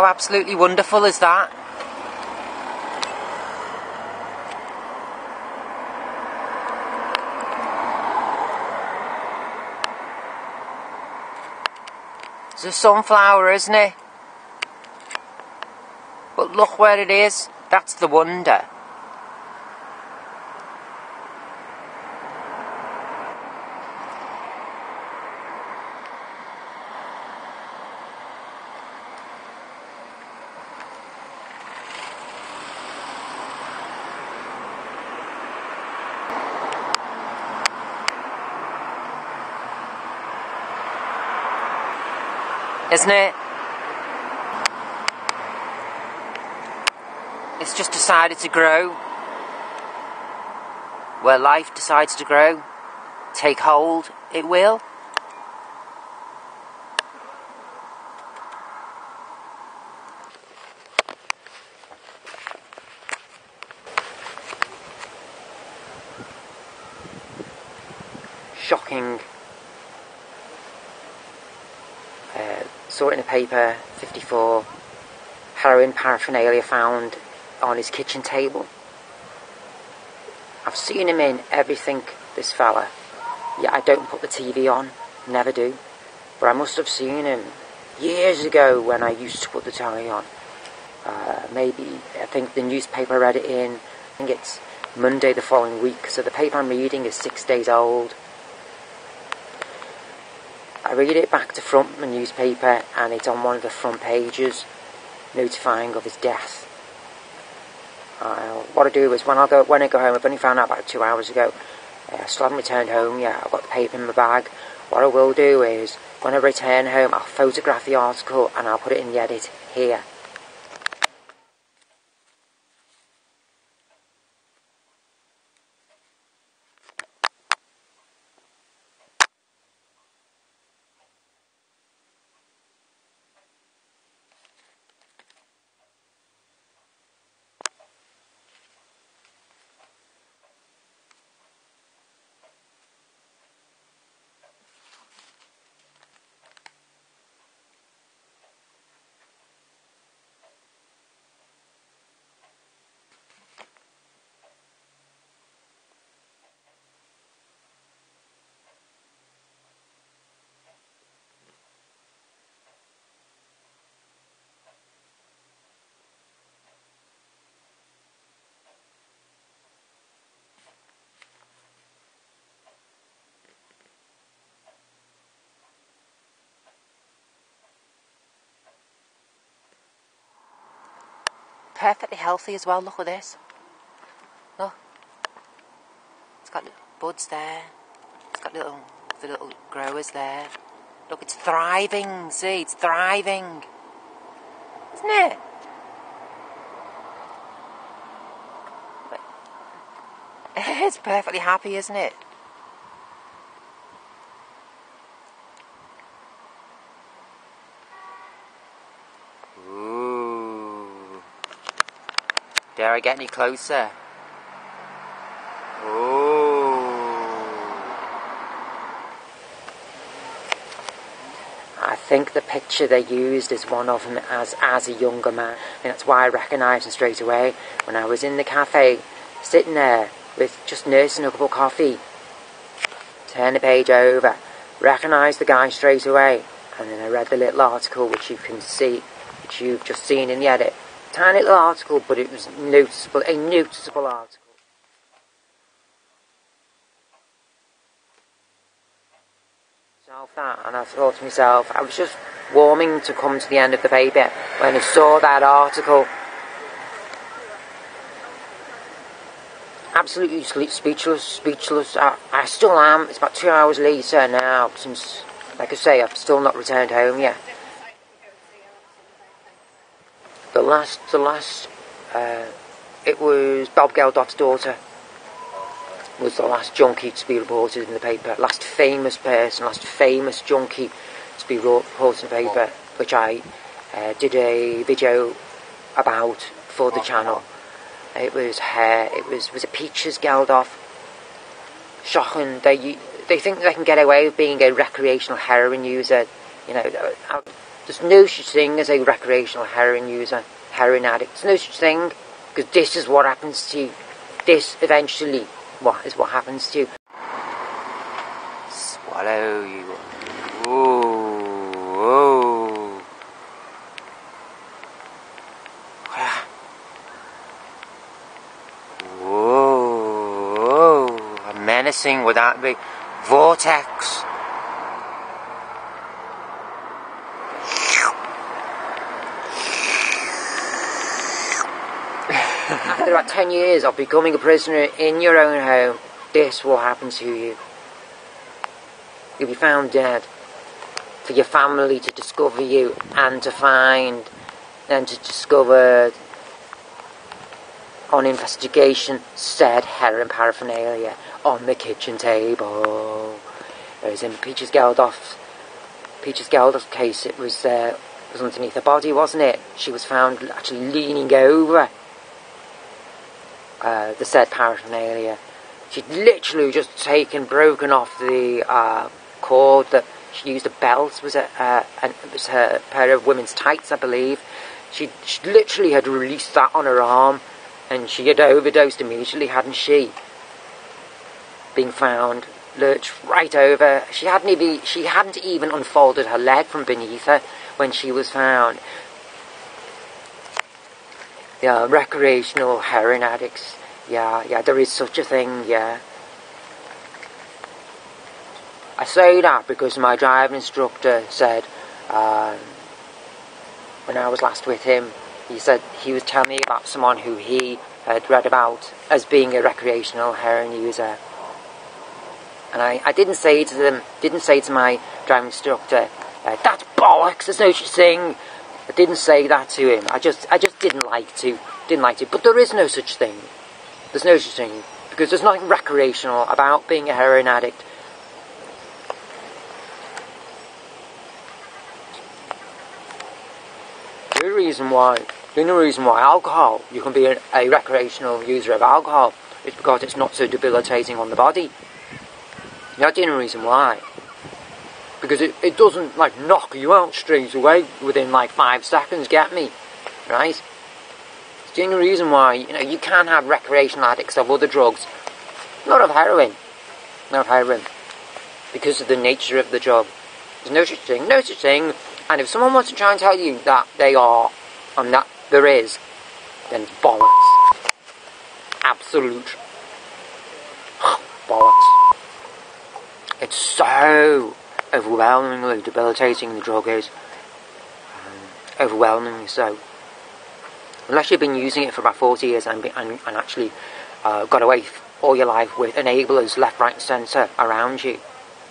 How absolutely wonderful is that? It's a sunflower, isn't it? But look where it is. That's the wonder. Isn't it? It's just decided to grow. Where life decides to grow, take hold, it will. Shocking. Uh, saw it in a paper, 54, heroin paraphernalia found on his kitchen table. I've seen him in everything, this fella. Yeah, I don't put the TV on, never do. But I must have seen him years ago when I used to put the telly on. Uh, maybe, I think the newspaper I read it in, I think it's Monday the following week, so the paper I'm reading is six days old. I read it back to front, the newspaper, and it's on one of the front pages, notifying of his death. Uh, what I do is when I go when I go home, I've only found out about two hours ago. Uh, I still haven't returned home yet. I've got the paper in my bag. What I will do is when I return home, I'll photograph the article and I'll put it in the edit here. Perfectly healthy as well. Look at this. Look. It's got buds there. It's got little the little growers there. Look, it's thriving. See, it's thriving. Isn't it? It's perfectly happy, isn't it? Dare I get any closer? I think the picture they used is one of him as, as a younger man. And that's why I recognised him straight away. When I was in the cafe, sitting there with just nursing a cup of coffee, turn the page over, recognise the guy straight away. And then I read the little article which you can see, which you've just seen in the edit tiny little article, but it was noticeable, a noticeable article. that, and I thought to myself, I was just warming to come to the end of the paper when I saw that article. Absolutely speechless, speechless. I, I still am. It's about two hours later now, since, like I say, I've still not returned home yet. The last, the last, uh, it was Bob Geldof's daughter was the last junkie to be reported in the paper. Last famous person, last famous junkie to be reported in the paper, which I uh, did a video about for the channel. It was her. It was was it Peaches Geldof. Shocking. They they think they can get away with being a recreational heroin user. You know, There's no such thing as a recreational heroin user, heroin addict. There's no such thing because this is what happens to you. This eventually what is what happens to you. Swallow you. Whoa, whoa. Whoa, whoa. Menacing would that be? Vortex. After about 10 years of becoming a prisoner in your own home, this will happen to you. You'll be found dead. For your family to discover you and to find and to discover on investigation said heroin paraphernalia on the kitchen table. Whereas in Peaches Geldof, Peaches Geldof case, it was, uh, was underneath the body, wasn't it? She was found actually leaning over uh, the said paraphernalia. She'd literally just taken, broken off the uh, cord that she used a belt, was it, uh, was her pair of women's tights, I believe. She, she literally had released that on her arm, and she had overdosed immediately, hadn't she? Being found, lurched right over. She hadn't even she hadn't even unfolded her leg from beneath her when she was found. Yeah, recreational heroin addicts. Yeah, yeah, there is such a thing, yeah. I say that because my driving instructor said, um, when I was last with him, he said he was telling me about someone who he had read about as being a recreational heroin user. And I, I didn't say to them, didn't say to my driving instructor, uh, that's bollocks, there's no such thing. I didn't say that to him. I just, I just didn't like to, didn't like to. But there is no such thing. There's no such thing because there's nothing recreational about being a heroin addict. The reason why, the only reason why alcohol, you can be a, a recreational user of alcohol, is because it's not so debilitating on the body. That's the only reason why. Because it, it doesn't like knock you out straight away within like five seconds, get me? Right? It's the only reason why, you know, you can have recreational addicts of other drugs, not of heroin. Not of heroin. Because of the nature of the drug. There's no such thing, no such thing. And if someone wants to try and tell you that they are, and that there is, then bollocks. Absolute bollocks. It's so overwhelmingly debilitating the drug is. Um, overwhelmingly so. Unless you've been using it for about 40 years and, and, and actually uh, got away all your life with enablers left, right, and centre around you,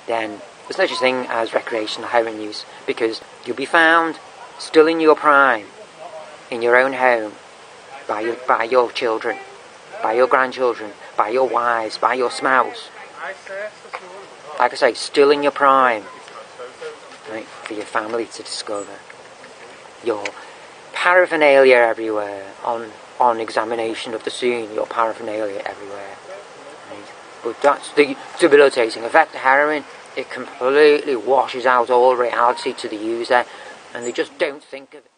then there's no such thing as recreational heroin use because you'll be found still in your prime, in your own home, by your, by your children, by your grandchildren, by your wives, by your spouse. Like I say, still in your prime, right, for your family to discover. Your paraphernalia everywhere on on examination of the scene, your paraphernalia everywhere. Right? But that's the debilitating effect of heroin. It completely washes out all reality to the user, and they just don't think of it.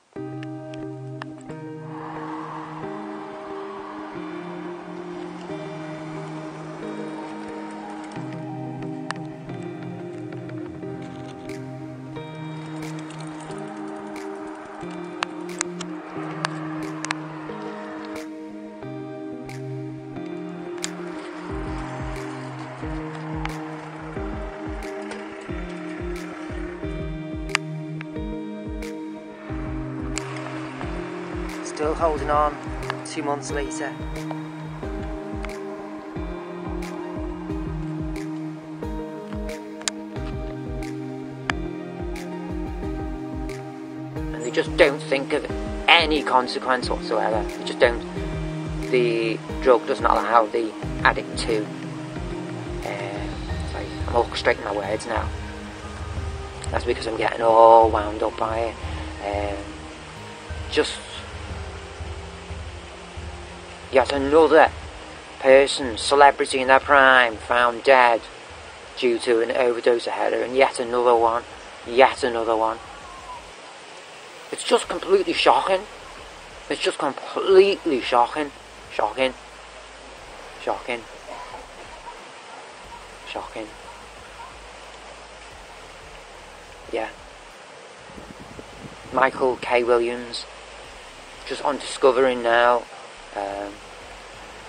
Still holding on two months later. And they just don't think of any consequence whatsoever. They just don't. The drug doesn't allow the addict to. Uh, I'm orchestrating my words now. That's because I'm getting all wound up by it. Um, just Yet another person, celebrity in their prime, found dead due to an overdose of heroin. Yet another one. Yet another one. It's just completely shocking. It's just completely shocking. Shocking. Shocking. Shocking. Yeah. Michael K. Williams, just on discovering now um,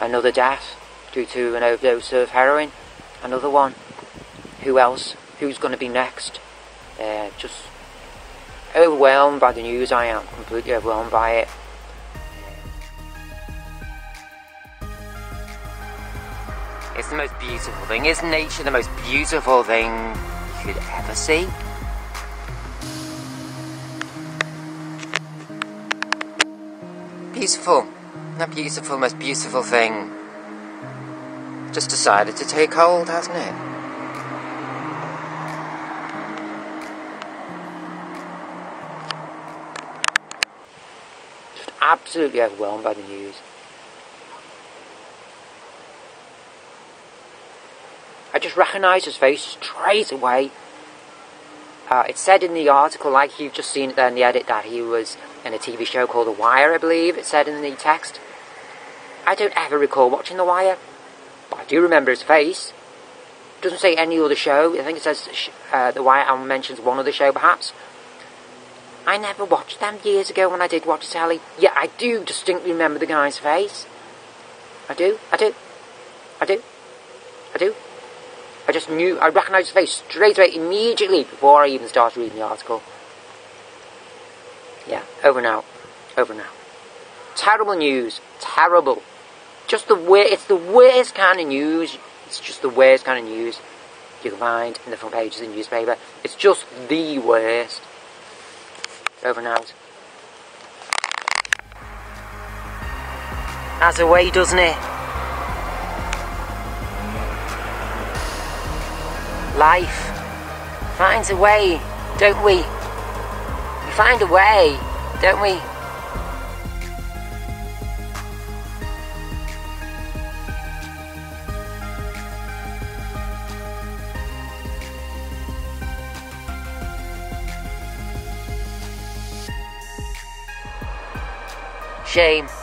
another death due to an overdose of heroin. Another one. Who else? Who's going to be next? Uh, just overwhelmed by the news. I am completely overwhelmed by it. It's the most beautiful thing. Isn't nature the most beautiful thing you could ever see? Beautiful. That beautiful, most beautiful thing. Just decided to take hold, hasn't it? Just absolutely overwhelmed by the news. I just recognised his face straight away. Uh, it said in the article, like you've just seen it there in the edit, that he was in a TV show called The Wire, I believe it said in the text. I don't ever recall watching The Wire, but I do remember his face. Doesn't say any other show. I think it says uh, The Wire and mentions one other show, perhaps. I never watched them years ago when I did watch telly. Yeah, I do distinctly remember the guy's face. I do, I do, I do, I do. I just knew, I recognised his face straight away, immediately, before I even started reading the article. Yeah, over now. Over now. Terrible news. Terrible. Just the way, it's the worst kind of news. It's just the worst kind of news you can find in the front pages of the newspaper. It's just the worst. Over and out. Has a way, doesn't it? Life finds a way, don't we? We find a way, don't we? Shame.